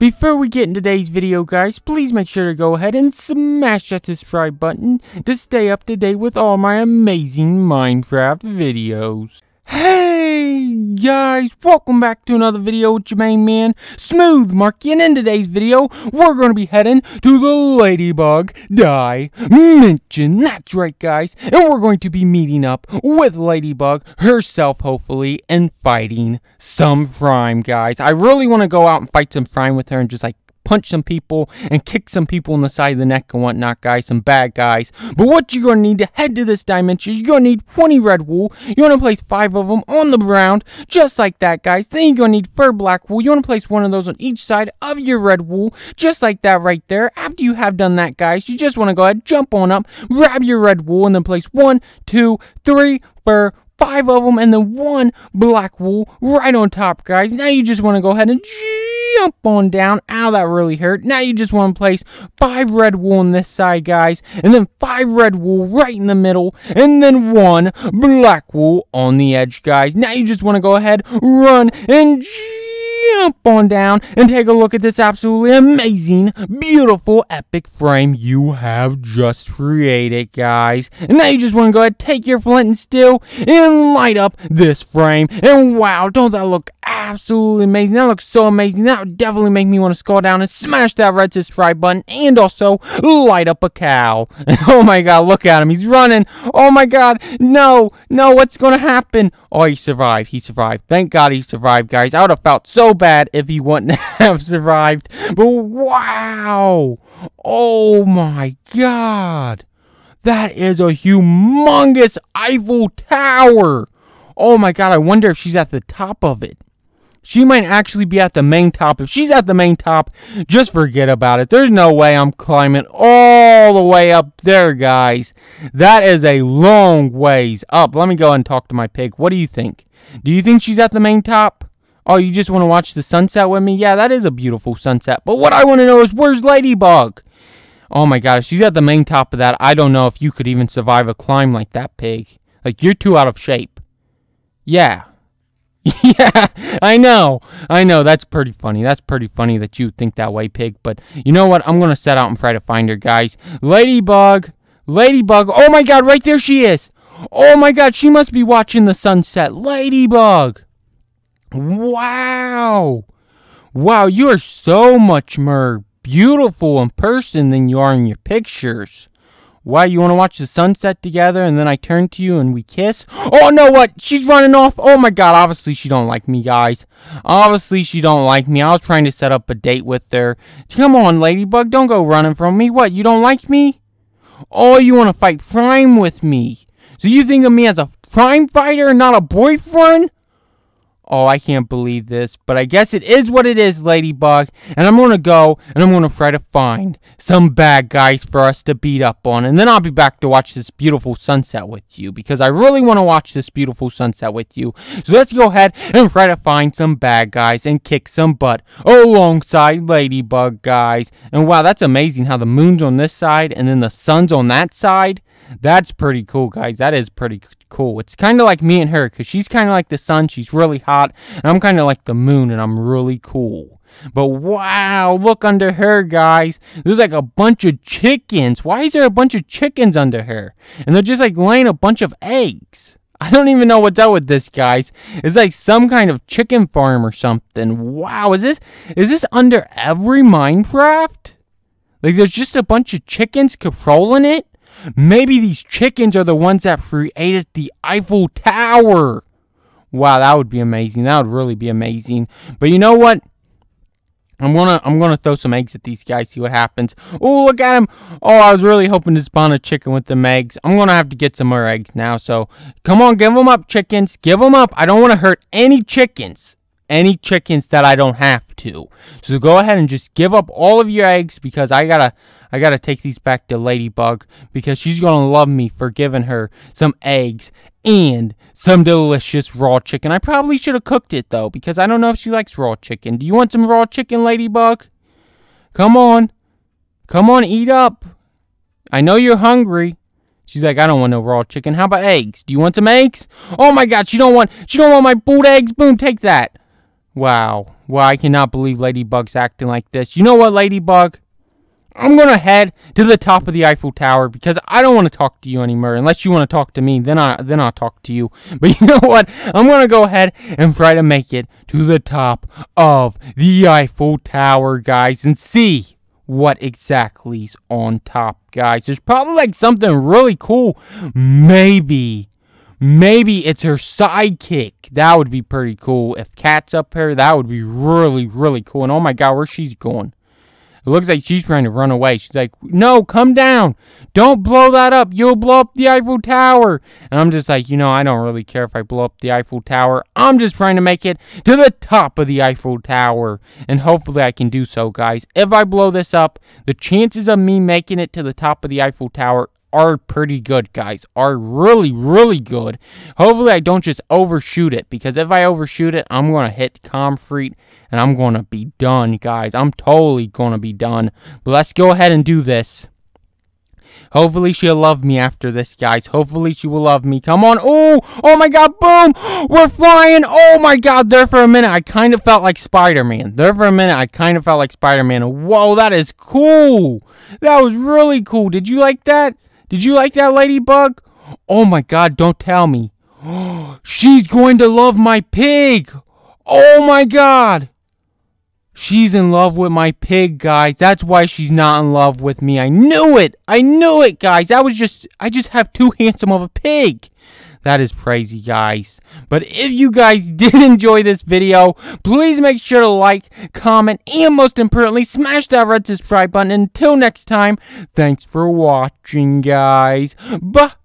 Before we get into today's video, guys, please make sure to go ahead and smash that subscribe button to stay up to date with all my amazing Minecraft videos. Hey guys, welcome back to another video with your main man, Smooth Marky, and in today's video, we're going to be heading to the Ladybug Dimension. That's right guys, and we're going to be meeting up with Ladybug herself, hopefully, and fighting some Frime, guys. I really want to go out and fight some Frime with her and just like punch some people and kick some people in the side of the neck and whatnot, guys. Some bad guys. But what you're going to need to head to this dimension, you're to need 20 red wool. You want to place five of them on the ground, just like that, guys. Then you're to need fur black wool. You want to place one of those on each side of your red wool, just like that right there. After you have done that, guys, you just want to go ahead, jump on up, grab your red wool, and then place one, two, three, fur, five of them, and then one black wool right on top, guys. Now you just want to go ahead and jump on down. Ow, that really hurt. Now you just want to place five red wool on this side, guys, and then five red wool right in the middle, and then one black wool on the edge, guys. Now you just want to go ahead, run, and jump on down and take a look at this absolutely amazing, beautiful, epic frame you have just created, guys. And now you just want to go ahead, take your flint and steel, and light up this frame. And wow, don't that look absolutely amazing? That looks so amazing. That would definitely make me want to scroll down and smash that red subscribe button and also light up a cow. oh my god, look at him. He's running. Oh my god. No, no, what's going to happen? Oh, he survived. He survived. Thank God he survived, guys. I would have felt so bad if he wouldn't have survived. But wow. Oh my God. That is a humongous Eiffel Tower. Oh my God. I wonder if she's at the top of it. She might actually be at the main top. If she's at the main top, just forget about it. There's no way I'm climbing all the way up there, guys. That is a long ways up. Let me go and talk to my pig. What do you think? Do you think she's at the main top? Oh, you just want to watch the sunset with me? Yeah, that is a beautiful sunset. But what I want to know is where's Ladybug? Oh my gosh, she's at the main top of that, I don't know if you could even survive a climb like that, pig. Like, you're too out of shape. Yeah, yeah, I know. I know. That's pretty funny. That's pretty funny that you think that way, pig. But you know what? I'm going to set out and try to find her, guys. Ladybug. Ladybug. Oh my god, right there she is. Oh my god, she must be watching the sunset. Ladybug. Wow. Wow, you are so much more beautiful in person than you are in your pictures. Why, you want to watch the sunset together and then I turn to you and we kiss? Oh, no, what? She's running off. Oh, my God. Obviously, she don't like me, guys. Obviously, she don't like me. I was trying to set up a date with her. Come on, Ladybug. Don't go running from me. What, you don't like me? Oh, you want to fight crime with me. So you think of me as a crime fighter and not a boyfriend? Oh, I can't believe this, but I guess it is what it is, Ladybug. And I'm gonna go and I'm gonna try to find some bad guys for us to beat up on. And then I'll be back to watch this beautiful sunset with you because I really want to watch this beautiful sunset with you. So let's go ahead and try to find some bad guys and kick some butt alongside Ladybug, guys. And wow, that's amazing how the moon's on this side and then the sun's on that side. That's pretty cool, guys. That is pretty cool. It's kind of like me and her because she's kind of like the sun. She's really hot. And I'm kind of like the moon and I'm really cool. But wow, look under her, guys. There's like a bunch of chickens. Why is there a bunch of chickens under her? And they're just like laying a bunch of eggs. I don't even know what's up with this, guys. It's like some kind of chicken farm or something. Wow, is this is this under every Minecraft? Like there's just a bunch of chickens controlling it? Maybe these chickens are the ones that created the Eiffel Tower. Wow, that would be amazing. That would really be amazing. But you know what? I'm gonna I'm gonna throw some eggs at these guys, see what happens. Oh, look at him! Oh, I was really hoping to spawn a chicken with them eggs. I'm gonna have to get some more eggs now. So come on, give them up, chickens. Give them up. I don't want to hurt any chickens. Any chickens that I don't have to. So go ahead and just give up all of your eggs because I gotta I gotta take these back to Ladybug because she's gonna love me for giving her some eggs and some delicious raw chicken. I probably should have cooked it though because I don't know if she likes raw chicken. Do you want some raw chicken, Ladybug? Come on. Come on, eat up. I know you're hungry. She's like, I don't want no raw chicken. How about eggs? Do you want some eggs? Oh my god, she don't want she don't want my boiled eggs. Boom, take that. Wow. Well, I cannot believe Ladybug's acting like this. You know what, Ladybug? I'm gonna head to the top of the Eiffel Tower because I don't want to talk to you anymore. Unless you want to talk to me, then I then I'll talk to you. But you know what? I'm gonna go ahead and try to make it to the top of the Eiffel Tower, guys, and see what exactly's on top, guys. There's probably like something really cool. Maybe. Maybe it's her sidekick. That would be pretty cool. If Cat's up here, that would be really, really cool. And oh my god, where's she's going? It looks like she's trying to run away. She's like, no, come down. Don't blow that up. You'll blow up the Eiffel Tower. And I'm just like, you know, I don't really care if I blow up the Eiffel Tower. I'm just trying to make it to the top of the Eiffel Tower. And hopefully I can do so, guys. If I blow this up, the chances of me making it to the top of the Eiffel Tower are pretty good, guys. Are really, really good. Hopefully, I don't just overshoot it, because if I overshoot it, I'm going to hit Comfrey, and I'm going to be done, guys. I'm totally going to be done. But let's go ahead and do this. Hopefully she'll love me after this, guys. Hopefully she will love me. Come on. Oh, oh my god, boom. We're flying. Oh my god, there for a minute, I kind of felt like Spider-Man. There for a minute, I kind of felt like Spider-Man. Whoa, that is cool. That was really cool. Did you like that? Did you like that, Ladybug? Oh my god, don't tell me. She's going to love my pig. Oh my god. She's in love with my pig, guys. That's why she's not in love with me. I knew it. I knew it, guys. That was just, I just have too handsome of a pig. That is crazy, guys. But if you guys did enjoy this video, please make sure to like, comment, and most importantly, smash that red subscribe button. Until next time, thanks for watching, guys. Bye.